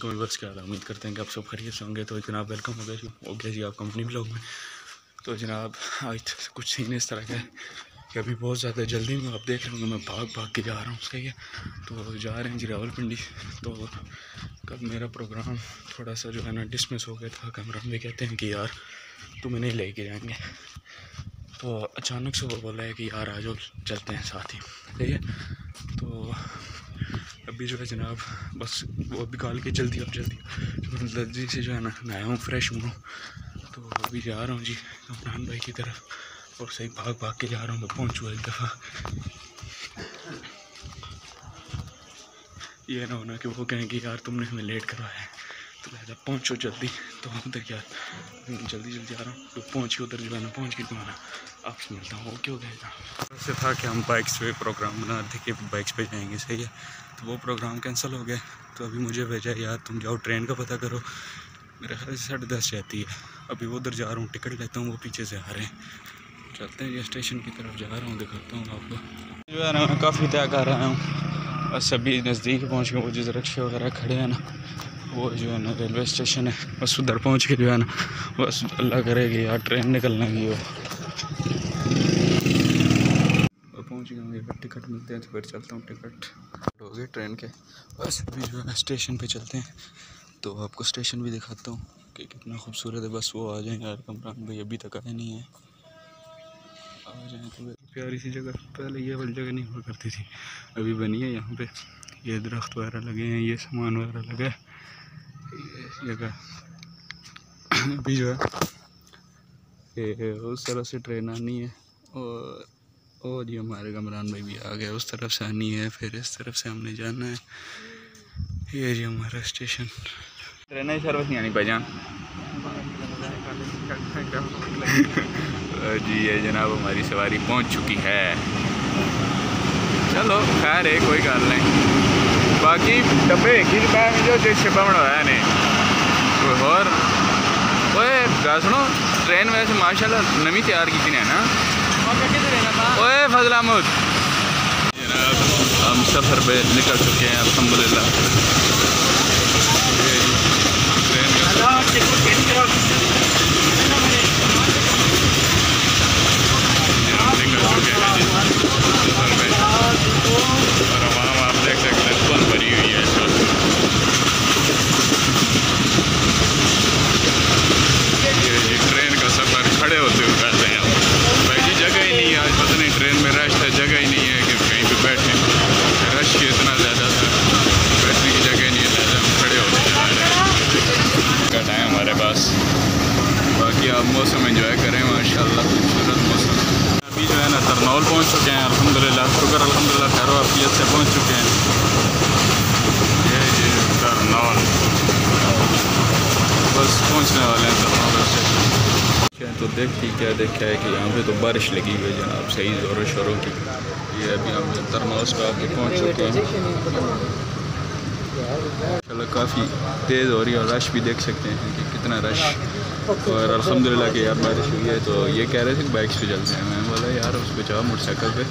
वालेकुम बस क्या उम्मीद करते हैं कि आप सब खरीद से होंगे। तो जनाब वेलकम हो गया जी। हो गया जी आप कंपनी ब्लॉग में। तो जनाब, आज कुछ सीन इस तरह का कि अभी बहुत ज़्यादा जल्दी में आप देख लेंगे मैं भाग भाग के जा रहा हूँ सही है तो जा रहे हैं जी रावलपिंडी। तो कल मेरा प्रोग्राम थोड़ा सा जो है ना डिसमिस हो गया था। कमरा में कहते हैं कि यार, तुम्हें नहीं लेके जाएँगे। तो अचानक से वो बोला है कि यार आज चलते हैं साथ ही। ठीक है? तो अभी जो है जनाब, बस वो अभी कॉल के जल्दी अब जल्दी। जल्दी से जो है ना, मैं आया हूँ फ्रेश हूँ। तो अभी जा रहा हूँ जी इमरान भाई की तरफ़। और सही भाग भाग के जा रहा हूँ, मैं पहुँचूँ एक दफ़ा। ये ना होना कि वो कहें कि यार, तुमने हमें लेट करवाया है। तो लिहाजा पहुँचो जल्दी तो उधर यार जल्दी जल्दी आ रहा हूँ। तो पहुँच के उधर जो है ना, पहुँच के तुम्हारा आपसे मिलता हूँ। ओके हो। गया वैसे था कि हम बाइक्स पे प्रोग्राम बना रहे थे कि बाइक्स पे जाएँगे, सही है। तो वो प्रोग्राम कैंसिल हो गया। तो अभी मुझे भेजा यार, तुम जाओ ट्रेन का पता करो। मेरे ख्याल से साढ़े दस जाती है। अभी वो उधर जा रहा हूँ टिकट लेता हूँ, वो पीछे से आ रहे हैं। चलते हैं, ये स्टेशन की तरफ़ जा रहा हूँ, दिखाता हूँ आपको। जो है ना, मैं काफ़ी तय कर रहा हूँ। बस अभी नज़दीक पहुँच गए वो जिस रिक्शे वगैरह खड़े हैं ना वो जो है ना रेलवे स्टेशन है, बस उधर पहुँच के जो है ना, बस अल्लाह करेगी यार ट्रेन निकलने की वो। पहुँच गए होंगे टिकट मिलते हैं तो फिर चलता हूँ टिकट हो गए ट्रेन के, बस अभी जो है ना स्टेशन पे चलते हैं। तो आपको स्टेशन भी दिखाता हूँ कि कितना खूबसूरत है, बस वो आ जाए यार, कमरान भाई अभी तक आए नहीं है। आ जाए तो प्यारी सी जगह, पहले ये वाली जगह नहीं हुआ करती थी, अभी बनी है यहाँ पे। ये दरख्त वगैरह लगे हैं, ये सामान वगैरह लगा है। ये जगह अभी जो है कि उस तरफ़ से ट्रेन आनी है और और जी हमारे कमरान भाई भी आ गए, उस तरफ़ से आनी है, फिर इस तरफ़ से हमने जाना है। ये जी हमारा स्टेशन। ट्रेन ही सर्विस नहीं आनी भाईजान। जी ये जनाब हमारी सवारी पहुँच चुकी है। चलो, खैर है कोई गल नहीं। बाकी डब्बे एक ही रुपए में जो छिपा बनाया ने और ओए सुनो ट्रेन वैसे माशाल्लाह नवी तैयार की है ना? ओए फजल अहमद जनाब हम सफ़र पे निकल चुके हैं अल्हम्दुलिल्लाह निकल चुके हैं और आवाम आप देख सकते हैं फुल भरी हुई है इस वक्त ट्रेन का सफ़र खड़े होते हुए कर रहे हैं भाई जी जगह ही नहीं है आज पता नहीं ट्रेन में रश है जगह ही नहीं है कि कहीं पे बैठे रश ही इतना ज़्यादा था बैठने की जगह नहीं है लिहाजा हम खड़े होते जा रहे हैं का टाइम हमारे पास बाकी आप मौसम इंजॉय करें माशाल्लाह खूबसूरत मौसम अभी है पहुँच चुके हैं, अल्हम्दुलिल्लाह। शुक्र, अल्हम्दुलिल्लाह, खैर वाफियत से पहुँच चुके हैं। ये जी तरनौल बस पहुँचने वाले हैं तरनौल स्टेशन तो देखती क्या देखा है कि यहाँ पे तो बारिश लगी हुई है जनाब, सही ज़ोरों शोरों की। ये अभी हम तरमौस पे आके पहुँच चुके हैं। काफ़ी तेज़ हो रही है और रश भी देख सकते हैं कि कितना रश। और अल्हम्दुलिल्लाह कि यार बारिश हुई है तो ये कह रहे थे कि बाइक्स पे चलते हैं। यार, उस पर जाओ मोटरसाइकिल पे,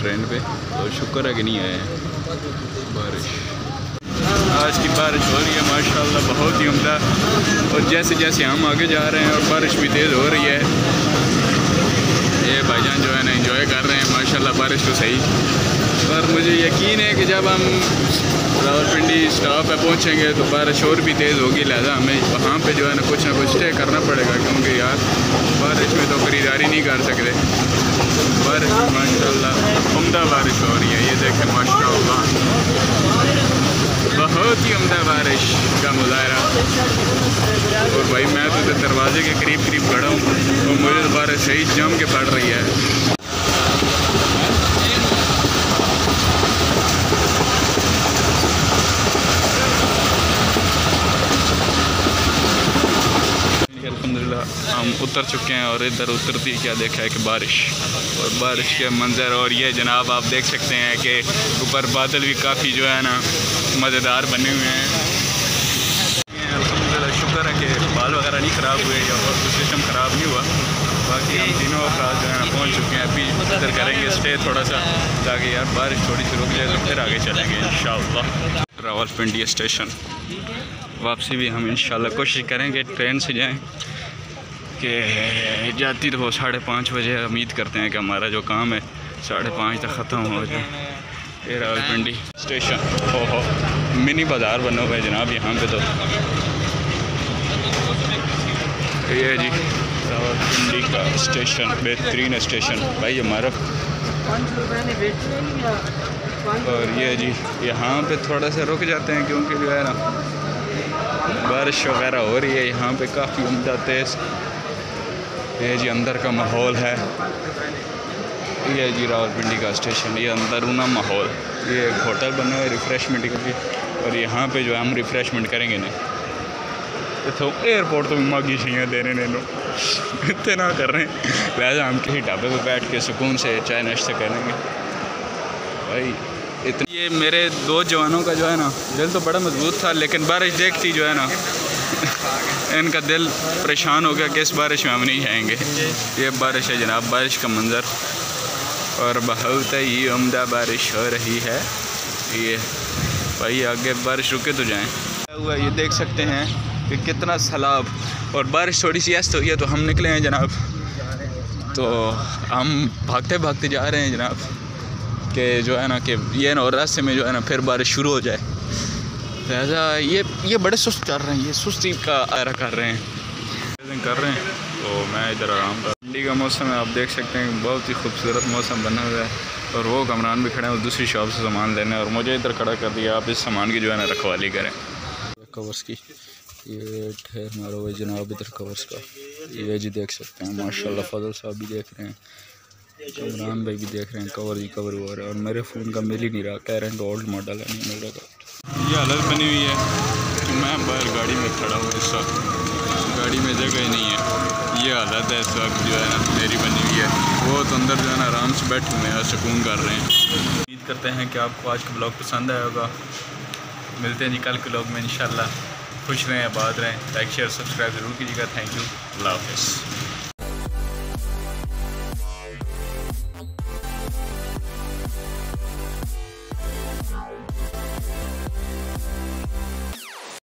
ट्रेन पे। तो शुक्र है कि नहीं आया बारिश। आज की बारिश हो रही है, माशाल्लाह, बहुत ही उमदा। और जैसे जैसे हम आगे जा रहे हैं और बारिश भी तेज़ हो रही है ये भाईजान जो है ना इन्जॉय कर रहे हैं, माशाल्लाह बारिश तो सही। पर मुझे यकीन है कि जब हम रावलपिंडी स्टॉप पे पहुँचेंगे तो बारिश और भी तेज़ होगी, लिहाजा हमें वहाँ पे जो है ना कुछ ना कुछ स्टे करना पड़ेगा, क्योंकि यार, बारिश में तो ख़रीदारी नहीं कर सकते। बारिश माशा उमदा बारिश हो रही है, ये देखें, माशाल्लाह। बहुत ही उमदा बारिश का मुजाहरा। और भाई, मैं तो दरवाजे के करीब करीब खड़ा हूँ और मुझे तो बारिश सही जम के पड़ रही है अलहमदिल्ला हम उतर चुके हैं और इधर उतरती क्या देखा है कि बारिश? और बारिश के मंज़र और ये जनाब, आप देख सकते हैं कि ऊपर बादल भी काफ़ी जो है ना, मज़ेदार बने हुए हैं। अलहमदिल्ला शुक्र है कि बाल वगैरह नहीं ख़राब हुए या और कुछ सिस्टम ख़राब नहीं हुआ। बाकी हम तीनों अफराज जो है ना पहुँच चुके हैं। अभी इधर करेंगे स्टे थोड़ा सा ताकि यार बारिश थोड़ी सी रुक जाए तो फिर आगे चलेंगे इन रावलपिंडी स्टेशन। वापसी भी हम इन कोशिश करेंगे, ट्रेन से जाएँ। कि जाती तो वो साढ़े पाँच बजे उम्मीद करते हैं कि हमारा जो काम है, साढ़े पाँच तक ख़त्म हो जाए। ये रावलपिंडी स्टेशन। ओहो, मिनी बाज़ार बना हुआ है जनाब यहाँ पे तो। ये जी रावलपिंडी का स्टेशन, बेहतरीन स्टेशन। भाई हमारा। और ये जी, यहाँ पे थोड़ा सा रुक जाते हैं क्योंकि जो है ना, बारिश वगैरह हो रही है। यहाँ पे काफ़ी उमदा तेज़ ये जी अंदर का माहौल है। ये जी रावलपिंडी का स्टेशन, ये अंदरूना माहौल। ये एक होटल बना हुआ है रिफ़्रेशमेंट के लिए। और यहाँ पे जो है, हम रिफ़्रेशमेंट करेंगे नहीं। इतों एयरपोर्ट तो मागी छियाँ दे रहे हैं इतने ना कर रहे हैं। वैसे हम किसी ढाबे पे बैठ के सुकून से चाय नाश्ता करेंगे। भाई, इतनी ये मेरे दो जवानों का जो है ना, दिल तो बड़ा मज़बूत था, लेकिन बारिश देखती जो है ना इनका दिल परेशान हो गया कि इस बारिश में हम नहीं जाएँगे। ये बारिश है जनाब, बारिश का मंज़र। और बहुत ही उमदा बारिश हो रही है। ये भाई, आगे बारिश रुके तो जाएँ। हुआ ये देख सकते हैं कि कितना सैलाब। और बारिश थोड़ी सी ऐसी हुई है तो हम निकले हैं जनाब। तो हम भागते भागते जा रहे हैं जनाब, कि जो है ना कि ये ना और रास्ते में जो है ना फिर बारिश शुरू हो जाए। लिहाजा ये ये बड़े सुस्त कर रहे हैं ये सुस्ती का आरा कर रहे हैं। कर रहे हैं। तो मैं इधर आराम कर ठंडी का मौसम है आप देख सकते हैं बहुत ही खूबसूरत मौसम बना हुआ है। और वो कमरान भी खड़े हैं दूसरी शॉप से सामान लेने और मुझे इधर खड़ा कर दिया आप इस सामान की जो है ना रखवाली करें। कवर्स की। ये ठहर मारा हुआ जनाब इधर कवर्स का। ये जी देख सकते हैं माशाल्लाह फजल साहब भी देख रहे हैं। इमरान भाई भी देख रहे हैं कवर ही कवर हुआ रहा है। और मेरे फ़ोन का मिल ही नहीं रहा कह रहे हैं ओल्ड मॉडल है नहीं मिल रहा ये हालत बनी हुई है। कि मैं बाहर गाड़ी में खड़ा हूँ इस वक्त। गाड़ी में जगह ही नहीं है। ये हालत है इस वक्त जो है ना, मेरी बनी हुई है। वो तो अंदर जो है ना, आराम से बैठे हुए हैं सुकून कर रहे हैं। उम्मीद करते हैं कि आपको आज का ब्लॉग पसंद आया होगा। मिलते हैं जी कल के ब्लॉग में इन खुश रहें, आबाद रहें। लाइक शेयर सब्सक्राइब ज़रूर कीजिएगा। Thank you Allah half